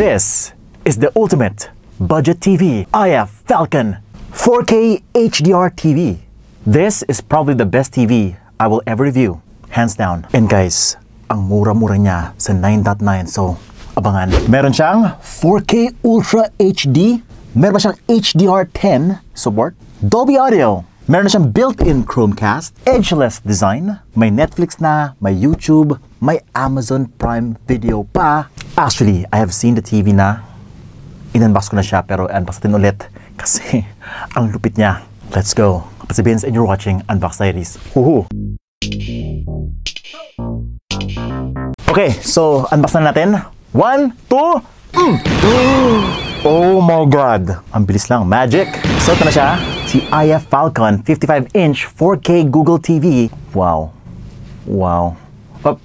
This is the ultimate budget TV IF Falcon 4K HDR TV. This is probably the best TV I will ever review, hands down. And guys, ang mura-mura niya sa 9.9 so abangan. Meron siyang 4K Ultra HD, meron ba siyang HDR10 support, Dolby Audio, meron siyang built-in Chromecast, edgeless design, may Netflix na, may YouTube, may Amazon Prime Video pa. Actually, I have seen the TV na. In-unbox ko na siya pero unbox natin ulit kasi ang lupit niya. Let's go. Kapag and you're watching Unbox Diaries. Woohoo! Okay, so unbox na natin. One, two, mm. Oh my God! Ang bilis lang. Magic! So ito na siya. Si IF Falcon 55-inch 4K Google TV. Wow. Wow. Up.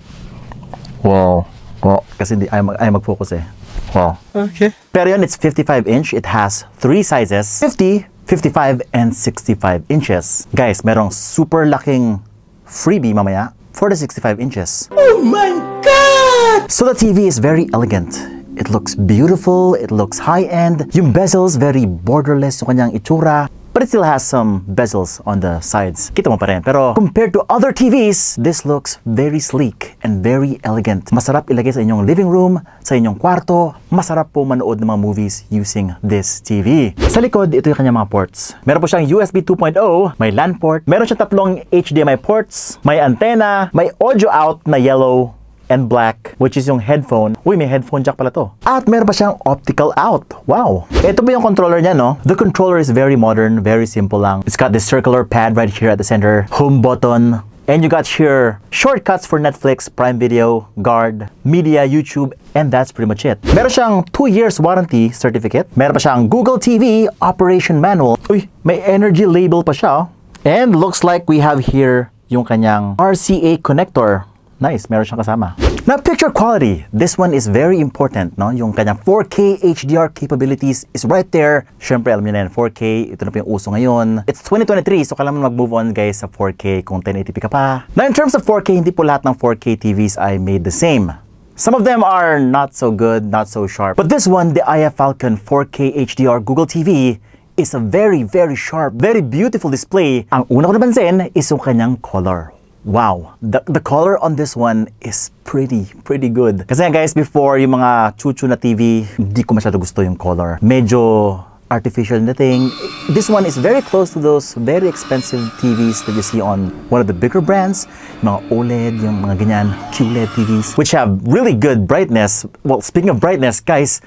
Wow. Wow. Kasi hindi ayaw, mag, ayaw mag-focus eh. Wow. Okay. Pero yun, it's 55-inch. It has three sizes. 50, 55, and 65 inches. Guys, merong super laking freebie mamaya for the 65 inches. Oh my God! So the TV is very elegant. It looks beautiful, it looks high-end. Yung bezels, very borderless yung kanyang itsura. But it still has some bezels on the sides. Kita mo pa rin. Pero compared to other TVs, this looks very sleek and very elegant. Masarap ilagay sa inyong living room, sa inyong kwarto. Masarap po manood ng mga movies using this TV. Sa likod, ito yung kanyang mga ports. Meron po siyang USB 2.0, may LAN port, meron siyang tatlong HDMI ports, may antenna, may audio out na yellow, and black, which is yung headphone. Uy, may headphone jack pala to. At meron pa siyang optical out. Wow! Ito po yung controller niya, no? The controller is very modern, very simple lang. It's got this circular pad right here at the center, home button, and you got here shortcuts for Netflix, Prime Video, Guard, Media, YouTube, and that's pretty much it. Meron siyang 2 years warranty certificate. Meron pa siyang Google TV operation manual. Uy, may energy label pa siya. oh. And looks like we have here yung kanyang RCA connector Nice, meron siyang kasama. Now, picture quality. This one is very important, no? Yung kanyang 4K HDR capabilities is right there. Siyempre, alam niyo na yan, 4K, ito na po yung uso ngayon. It's 2023, so kailangan mag-move on, guys, sa 4K kung 1080p ka pa. Now, in terms of 4K, hindi po lahat ng 4K TVs ay made the same. Some of them are not so good, not so sharp. But this one, the IF Falcon 4K HDR Google TV, is a very, very sharp, very beautiful display. Ang una ko napansin is yung kanyang color. Wow, the, the color on this one is pretty, pretty good. Kasi guys, before yung mga chuchu na TV, hindi ko masyado gusto yung color. Medyo artificial na thing. This one is very close to those very expensive TVs that you see on one of the bigger brands. Yung mga OLED, yung mga ganyan, QLED TVs, which have really good brightness. Well, speaking of brightness, guys,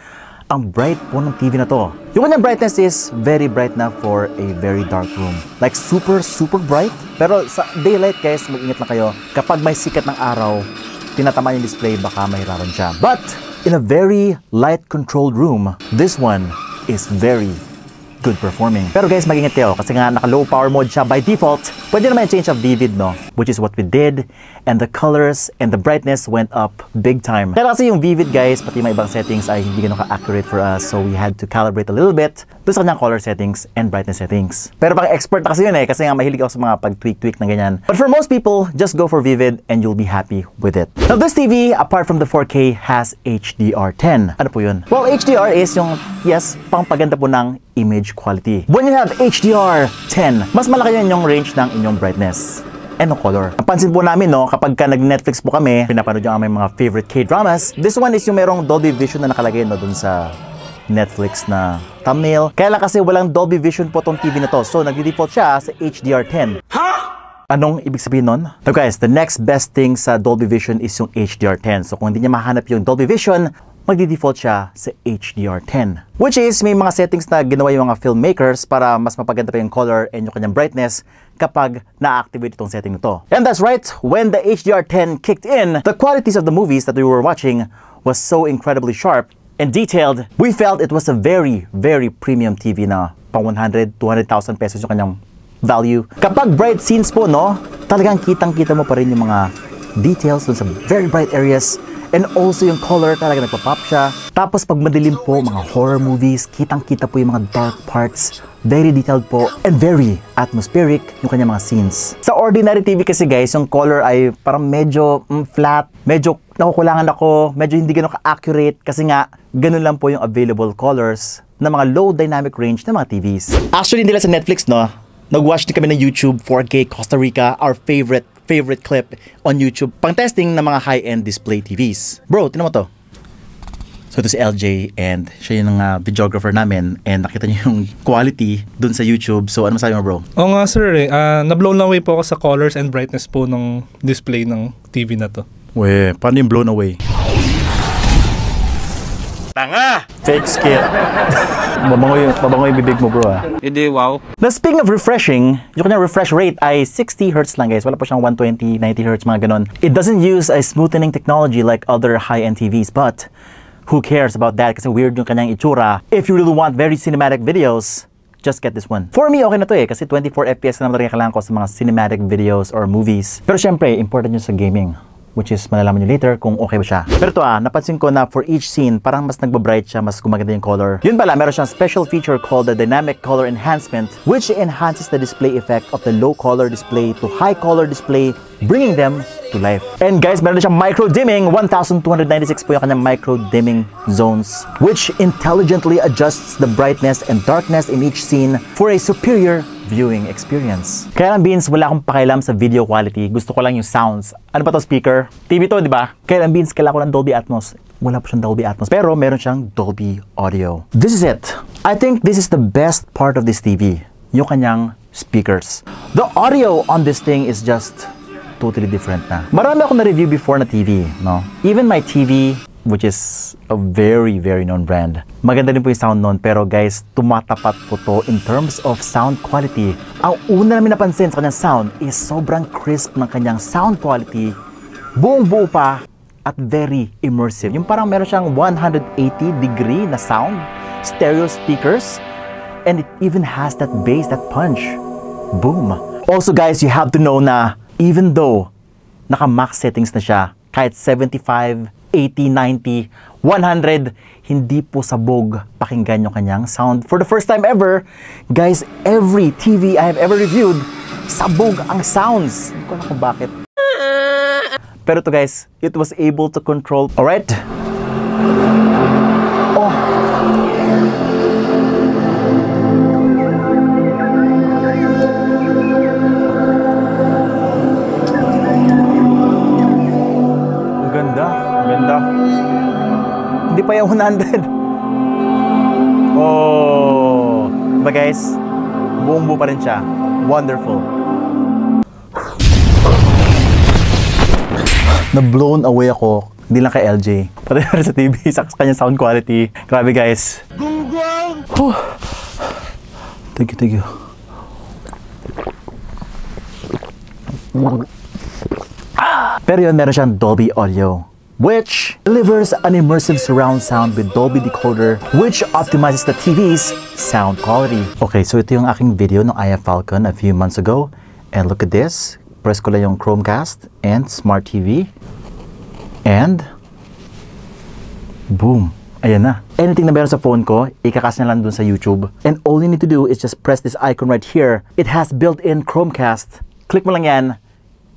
ang bright po ng TV na to. Yung kanyang brightness is very bright na for a very dark room. Like super, super bright. Pero sa daylight guys, mag-ingat lang kayo. Kapag may sikat ng araw, tinatama yung display, baka mahirapan siya. But in a very light-controlled room, this one is very good performing. Pero guys, mag-ingat kayo kasi nga naka-low power mode siya by default. Pwede naman change of vivid, no? Which is what we did. And the colors and the brightness went up big time. Pero kasi yung vivid, guys, pati mga ibang settings ay hindi ganun ka-accurate for us. So we had to calibrate a little bit doon sa kanyang color settings and brightness settings. Pero pang expert na kasi yun eh, kasi nga mahilig ako sa mga pag-tweak-tweak na ganyan. But for most people, just go for vivid and you'll be happy with it. Now this TV, apart from the 4K, has HDR10. Ano po yun? Well, HDR is yung, yes, pangpaganda po ng image quality. When you have HDR10, mas malaki yun yung range ng inyong brightness and color. Napansin po namin, no, kapag ka nag-Netflix po kami, pinapanood yung aming mga favorite K-dramas, this one is yung merong Dolby Vision na nakalagay, no, dun sa Netflix na thumbnail. Kaya lang kasi walang Dolby Vision po tong TV na to. So, nag-default siya sa HDR10. Anong ibig sabihin nun? So guys, the next best thing sa Dolby Vision is yung HDR10. So kung hindi niya mahanap yung Dolby Vision, magdi-default siya sa HDR10. Which is, may mga settings na ginawa yung mga filmmakers para mas mapaganda pa yung color and yung kanyang brightness kapag na-activate itong setting nito. And that's right, when the HDR10 kicked in, the qualities of the movies that we were watching was so incredibly sharp and detailed, we felt it was a very, very premium TV na pang 100, 200,000 pesos yung kanyang value. Kapag bright scenes po, no, talagang kitang-kita mo pa rin yung mga details dun sa very bright areas And also yung color talaga nagpa-pop siya. Tapos pag madilim po, mga horror movies, kitang-kita po yung mga dark parts. Very detailed po and very atmospheric yung kanya mga scenes. Sa ordinary TV kasi guys, yung color ay parang medyo mm, flat, medyo nakukulangan ako, medyo hindi ganun ka-accurate kasi nga ganun lang po yung available colors ng mga low dynamic range ng mga TVs. Actually, nila sa Netflix, no? Nag-watch din kami ng YouTube 4K Costa Rica, our favorite favorite clip on YouTube pang testing ng mga high-end display TVs. Bro, tinan mo to. So ito si LJ and siya yung uh, videographer namin and nakita niyo yung quality dun sa YouTube. So ano masabi mo bro? Oo nga sir eh. Ah, na-blown away po ako sa colors and brightness po ng display ng TV na to. We, paano yung blown away? Tanga! Fake skit. babango yung, babango yung bibig mo bro ah. Hindi, wow. Now, speaking of refreshing, yung kanyang refresh rate ay 60 Hz lang guys. Wala po siyang 120, 90 Hz, mga ganon. It doesn't use a smoothening technology like other high-end TVs, but who cares about that? Kasi weird yung kanyang itsura. If you really want very cinematic videos, just get this one. For me, okay na to eh. Kasi 24 FPS na naman talaga kailangan ko sa mga cinematic videos or movies. Pero syempre, important yun sa gaming which is malalaman nyo later kung okay ba siya. Pero to ah, napansin ko na for each scene, parang mas nagbabright siya, mas gumaganda yung color. Yun pala, meron siyang special feature called the Dynamic Color Enhancement, which enhances the display effect of the low color display to high color display, bringing them to life. And guys, meron siyang micro dimming, 1296 po yung kanyang micro dimming zones, which intelligently adjusts the brightness and darkness in each scene for a superior viewing experience. Kaya lang Beans, wala akong pakialam sa video quality. Gusto ko lang yung sounds. Ano ba to speaker? TV to, di ba? Kaya lang Beans, kailangan ko ng Dolby Atmos. Wala po siyang Dolby Atmos. Pero meron siyang Dolby Audio. This is it. I think this is the best part of this TV. Yung kanyang speakers. The audio on this thing is just totally different na. Marami ako na-review before na TV, no? Even my TV which is a very, very known brand. Maganda din po yung sound nun, pero guys, tumatapat po to in terms of sound quality. Ang una namin napansin sa kanyang sound is sobrang crisp ng kanyang sound quality. Buong buo pa at very immersive. Yung parang meron siyang 180 degree na sound, stereo speakers, and it even has that bass, that punch. Boom! Also guys, you have to know na even though naka-max settings na siya, kahit 75, 80, 90, 100, hindi po sabog pakinggan yung kanyang sound. For the first time ever, guys, every TV I have ever reviewed, sabog ang sounds. Hindi ko alam kung bakit. Pero to guys, it was able to control. Alright? 100. Oh. Diba guys? Buong buo pa rin siya. Wonderful. Na-blown away ako. Hindi lang kay LJ. Pati na sa TV, sa kanyang sound quality. Grabe guys. Gunggong! Thank you, thank you. Pero yun, meron siyang Dolby Audio which delivers an immersive surround sound with Dolby decoder which optimizes the TV's sound quality. Okay, so ito yung aking video ng IF Falcon a few months ago. And look at this. Press ko lang yung Chromecast and Smart TV. And boom. Ayan na. Anything na meron sa phone ko, ikakas na lang dun sa YouTube. And all you need to do is just press this icon right here. It has built-in Chromecast. Click mo lang yan,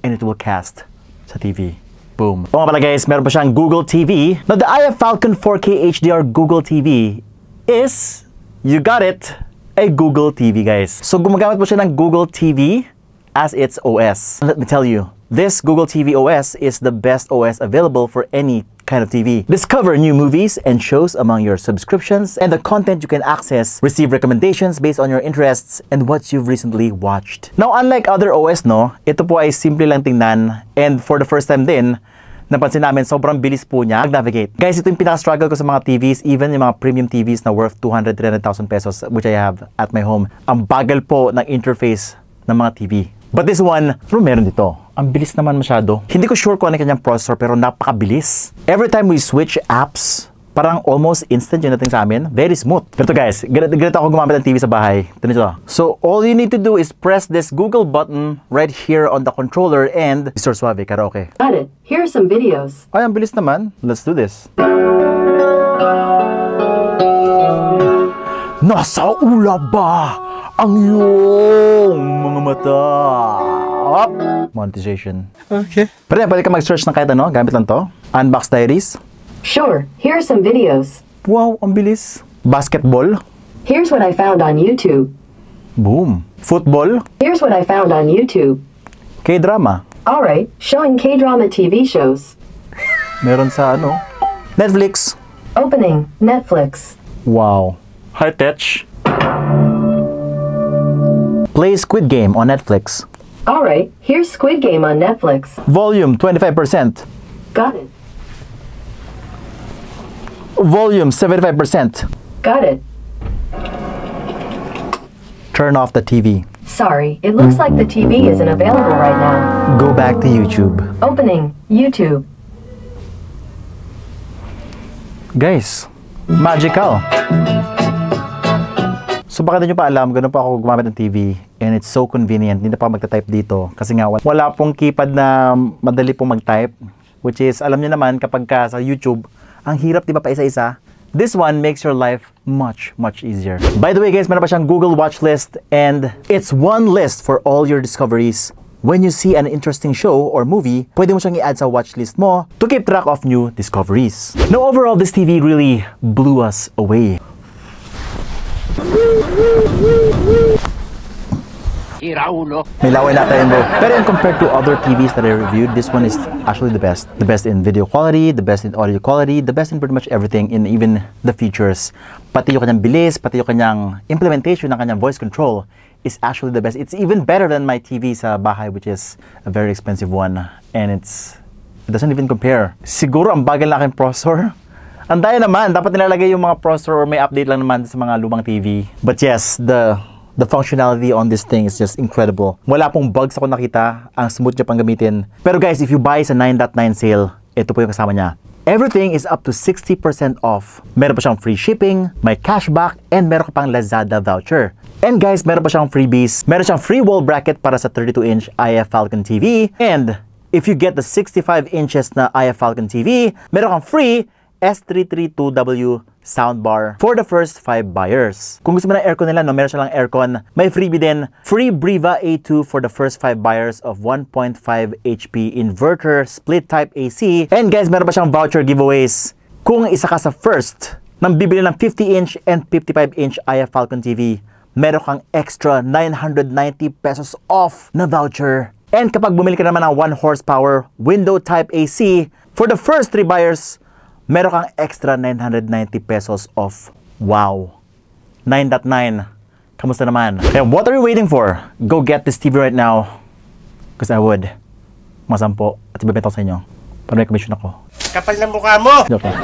and it will cast sa TV. Boom. O nga pala guys, meron pa siyang Google TV. Now, the IF Falcon 4K HDR Google TV is, you got it, a Google TV guys. So gumagamit po siya ng Google TV as its OS. Let me tell you, this Google TV OS is the best OS available for any kind of TV. Discover new movies and shows among your subscriptions and the content you can access. Receive recommendations based on your interests and what you've recently watched. Now, unlike other OS, no, ito po ay simple lang tingnan and for the first time din, napansin namin sobrang bilis po niya mag-navigate. Guys, ito yung pinaka-struggle ko sa mga TVs, even yung mga premium TVs na worth 200, 300,000 pesos which I have at my home. Ang bagal po ng interface ng mga TV. But this one, pero meron dito. Ang bilis naman masyado. Hindi ko sure kung ano kanyang processor pero napakabilis. Every time we switch apps, parang almost instant yung dating sa amin. Very smooth. Pero guys, ganito, ganito ako gumamit ng TV sa bahay. Ito nito. So, all you need to do is press this Google button right here on the controller and Mr. Suave Karaoke. Got it. Here are some videos. Ay, ang bilis naman. Let's do this. Nasa ula ba ang iyong mga mata? Up. Monetization. Okay. Pwede, pwede ka mag-search ng kahit ano, gamit lang to. Unbox Diaries. Sure. Here are some videos. Wow, ang bilis. Basketball. Here's what I found on YouTube. Boom. Football. Here's what I found on YouTube. K-drama. Alright, showing K-drama TV shows. Meron sa ano? Netflix. Opening, Netflix. Wow. High touch. Play Squid Game on Netflix. Alright, here's Squid Game on Netflix. Volume 25%. Got it. Volume 75%. Got it. Turn off the TV. Sorry, it looks like the TV isn't available right now. Go back to YouTube. Opening, YouTube. Guys, magical. So baka di nyo pa alam, ganun pa ako gumamit ng TV and it's so convenient. Hindi na pa magta-type dito kasi nga wal- wala pong keypad na madali pong mag-type which is, alam nyo naman kapag ka sa YouTube, ang hirap di ba pa isa-isa? This one makes your life much, much easier. By the way guys, meron pa siyang Google Watch List and it's one list for all your discoveries. When you see an interesting show or movie, pwede mo siyang i-add sa watch list mo to keep track of new discoveries. Now overall, this TV really blew us away. May laway na tayo. Pero in compared to other TVs that I reviewed, this one is actually the best. The best in video quality, the best in audio quality, the best in pretty much everything, in even the features. Pati yung kanyang bilis, pati yung kanyang implementation ng kanyang voice control is actually the best. It's even better than my TV sa bahay, which is a very expensive one. And it's, it doesn't even compare. Siguro ang bagal na aking processor. Ang daya naman, dapat nilalagay yung mga processor or may update lang naman sa mga lumang TV. But yes, the the functionality on this thing is just incredible. Wala pong bugs ako nakita. Ang smooth niya pang gamitin. Pero guys, if you buy sa 9.9 sale, ito po yung kasama niya. Everything is up to 60% off. Meron pa siyang free shipping, may cashback, and meron ka pang Lazada voucher. And guys, meron pa siyang freebies. Meron siyang free wall bracket para sa 32-inch IF Falcon TV. And if you get the 65 inches na IF Falcon TV, meron kang free S332W soundbar for the first 5 buyers. Kung gusto mo ng aircon nila, no, meron silang aircon. May freebie din, free Briva A2 for the first 5 buyers of 1.5 HP inverter split type AC. And guys, meron pa siyang voucher giveaways. Kung isa ka sa first nang bibili ng 50-inch and 55-inch IF Falcon TV, meron kang extra 990 pesos off na voucher. And kapag bumili ka naman ng 1 horsepower window type AC, for the first 3 buyers, meron kang extra 990 pesos off. Wow! 9.9. Kamusta naman? Kaya what are you waiting for? Go get this TV right now. Because I would. Masampo. At ibibenta ko sa inyo. Para may commission ako. Kapal ng mukha mo! Lang.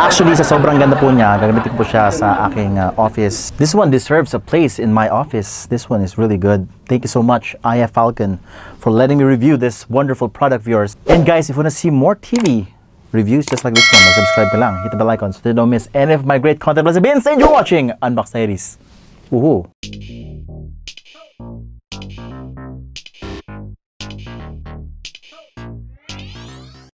Actually, sa sobrang ganda po niya, gagamitin ko po siya sa aking uh, office. This one deserves a place in my office. This one is really good. Thank you so much, IF Falcon, for letting me review this wonderful product of yours. And guys, if you want to see more TV reviews just like this one. Subscribe lang. Hit the bell icon so you don't miss any of my great content. Blessed beans and you're watching Unbox Diaries. Woohoo!